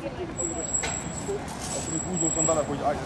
Akkor úgy húzózom bele, hogy állj,